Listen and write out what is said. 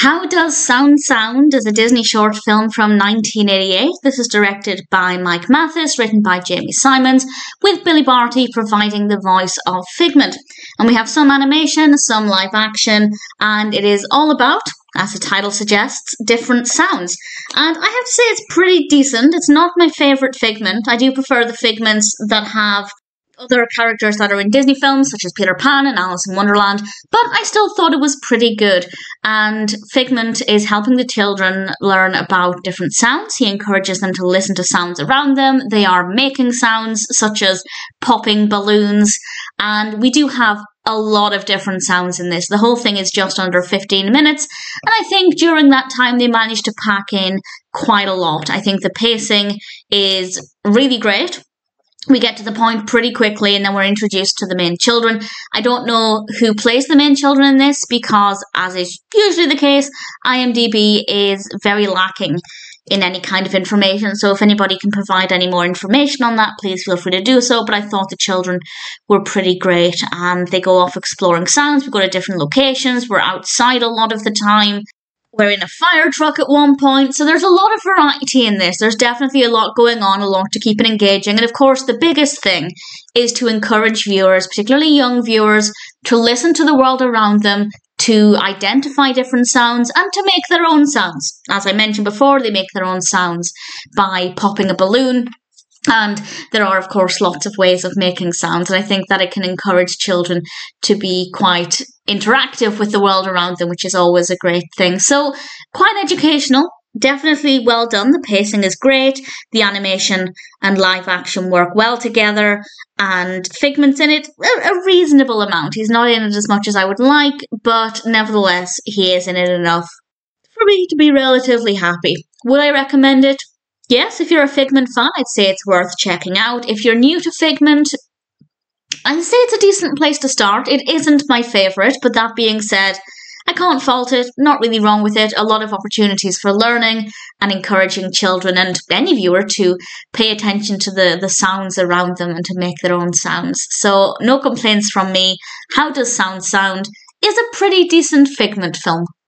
How Does Sound Sound is a Disney short film from 1988. This is directed by Mike Mathis, written by Jamie Simons, with Billy Barty providing the voice of Figment. And we have some animation, some live action, and it is all about, as the title suggests, different sounds. And I have to say it's pretty decent. It's not my favourite Figment. I do prefer the Figments that have other characters that are in Disney films, such as Peter Pan and Alice in Wonderland, but I still thought it was pretty good. And Figment is helping the children learn about different sounds. He encourages them to listen to sounds around them. They are making sounds, such as popping balloons, and we do have a lot of different sounds in this. The whole thing is just under 15 minutes, and I think during that time they managed to pack in quite a lot. I think the pacing is really great we get to the point pretty quickly and then we're introduced to the main children. I don't know who plays the main children in this because, as is usually the case, IMDb is very lacking in any kind of information. So if anybody can provide any more information on that, please feel free to do so. But I thought the children were pretty great and they go off exploring sounds. We go to different locations. We're outside a lot of the time. We're in a fire truck at one point, so there's a lot of variety in this. There's definitely a lot going on, a lot to keep it engaging. And of course, the biggest thing is to encourage viewers, particularly young viewers, to listen to the world around them, to identify different sounds, and to make their own sounds. As I mentioned before, they make their own sounds by popping a balloon, and there are, of course, lots of ways of making sounds. And I think that it can encourage children to be quite interactive with the world around them, which is always a great thing. So, quite educational. Definitely well done. The pacing is great. The animation and live action work well together. And Figment's in it a, a reasonable amount. He's not in it as much as I would like, but nevertheless, he is in it enough for me to be relatively happy. Would I recommend it? Yes, if you're a Figment fan, I'd say it's worth checking out. If you're new to Figment, I'd say it's a decent place to start. It isn't my favourite, but that being said, I can't fault it, not really wrong with it. A lot of opportunities for learning and encouraging children and any viewer to pay attention to the, the sounds around them and to make their own sounds. So, no complaints from me. How Does Sound Sound is a pretty decent Figment film.